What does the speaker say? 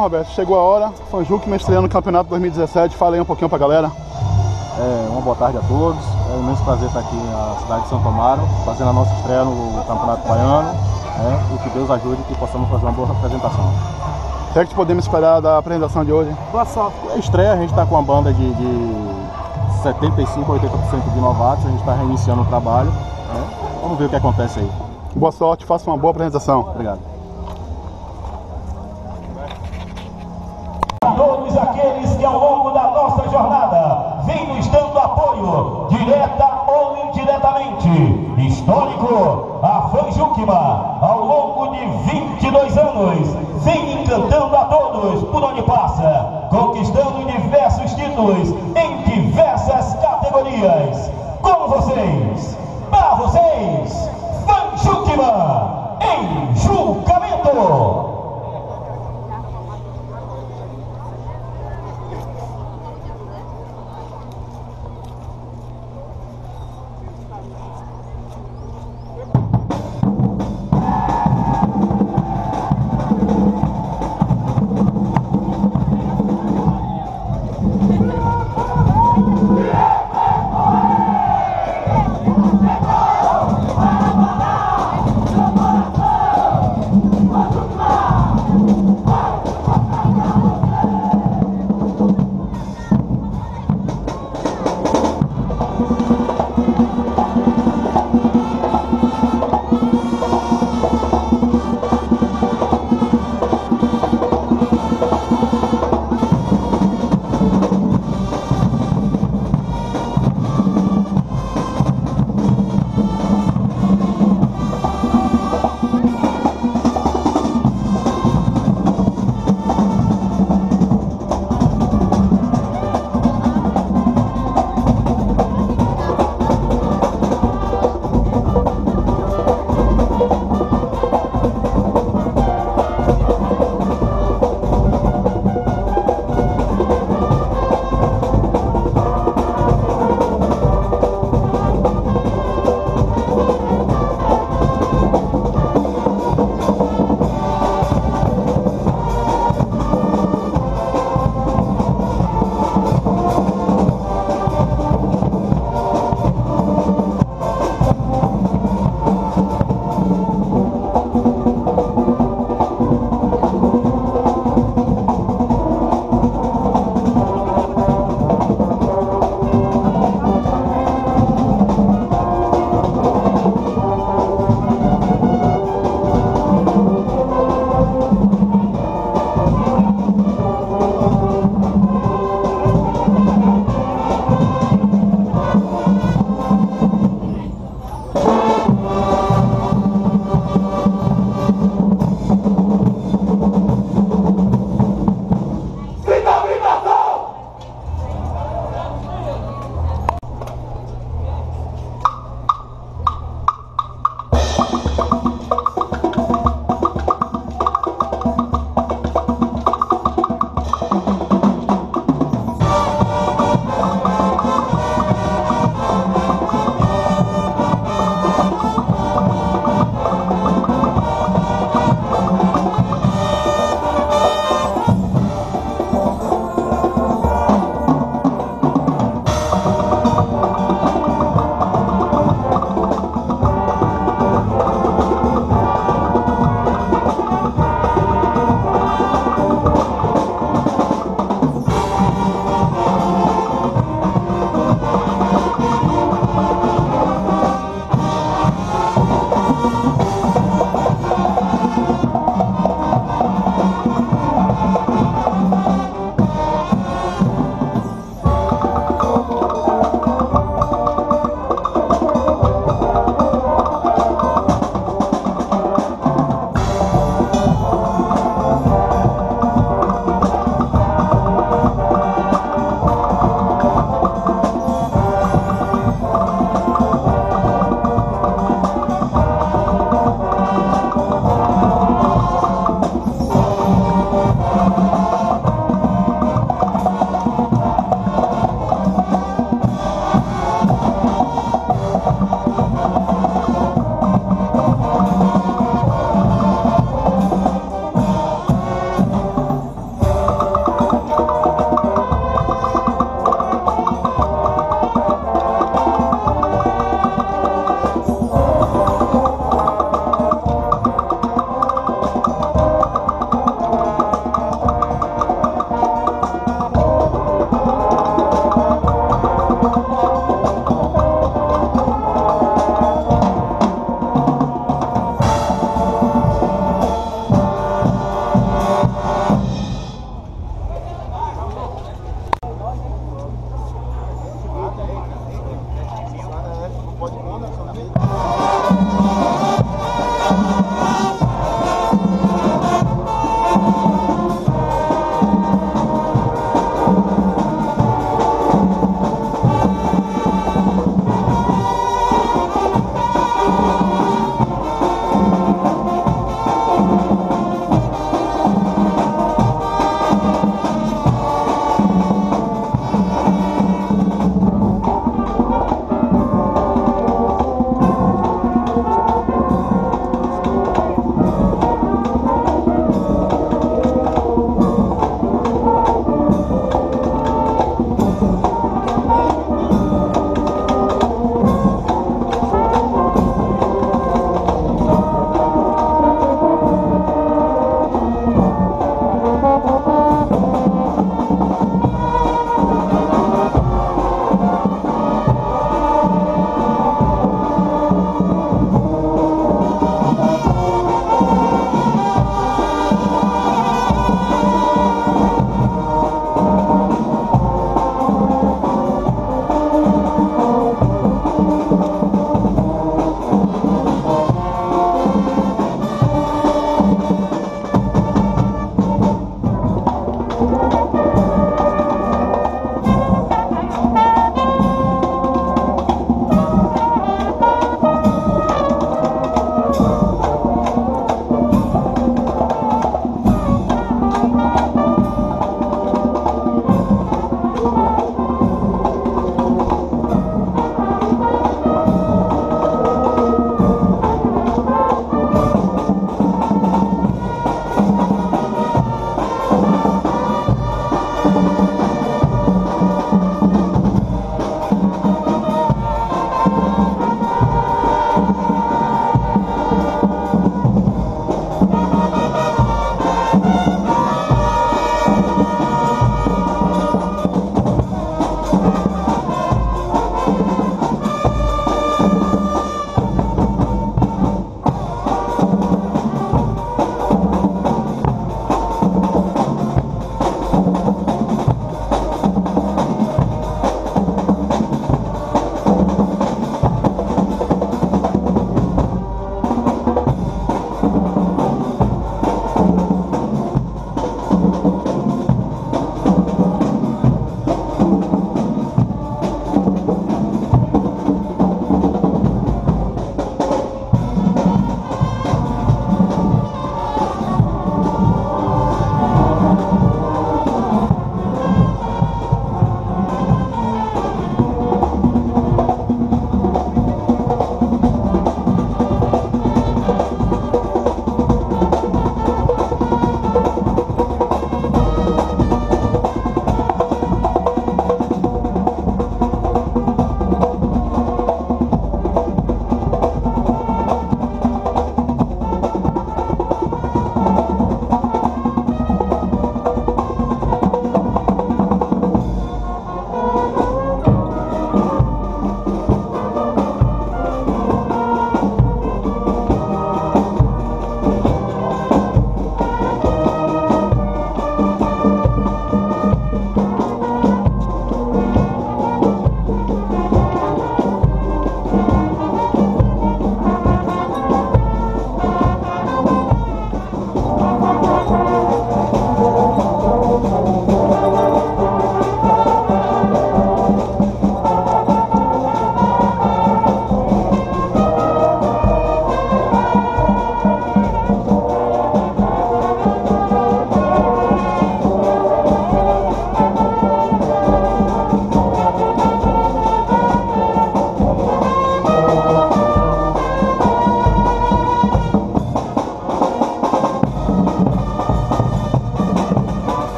Bom, Roberto, chegou a hora. Fanjuc me estreando no Campeonato 2017. Fala aí um pouquinho pra galera. É, uma boa tarde a todos. É um imenso prazer estar aqui na cidade de Santo Amaro, fazendo a nossa estreia no Campeonato Baiano. Né? E que Deus ajude que possamos fazer uma boa apresentação. O que é que podemos esperar da apresentação de hoje? Boa sorte. A estreia, a gente está com uma banda de, de 75 a 80% de novatos, a gente está reiniciando o trabalho. Né? Vamos ver o que acontece aí. Boa sorte, faça uma boa apresentação. Obrigado.